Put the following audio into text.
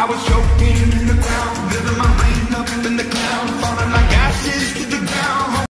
I was choking in the crowd, living my mind up in the cloud.